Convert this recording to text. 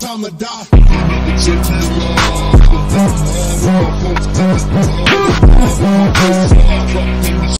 time to die. Take me alive.